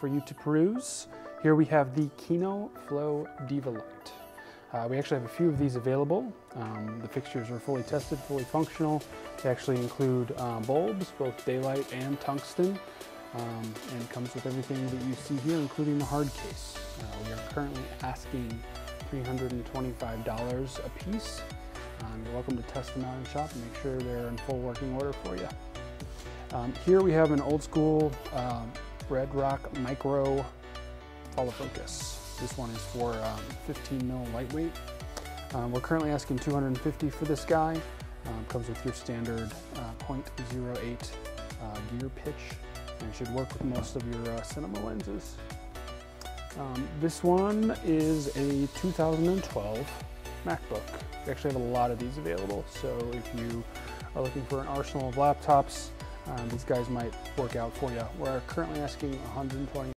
for you to peruse. Here we have the Kino Flo Diva Light. Uh, we actually have a few of these available. Um, the fixtures are fully tested, fully functional. They actually include uh, bulbs, both daylight and tungsten, um, and comes with everything that you see here, including the hard case. Uh, we are currently asking $325 a piece. Um, you're welcome to test them out in shop and make sure they're in full working order for you. Um, here we have an old school um, Redrock Micro follow focus. This one is for um, 15 mil lightweight. Um, we're currently asking 250 for this guy. Um, comes with your standard uh, 0.08 uh, gear pitch and should work with most of your uh, cinema lenses. Um, this one is a 2012 MacBook. We actually have a lot of these available, so if you are looking for an arsenal of laptops, um, these guys might work out for you. We're currently asking 120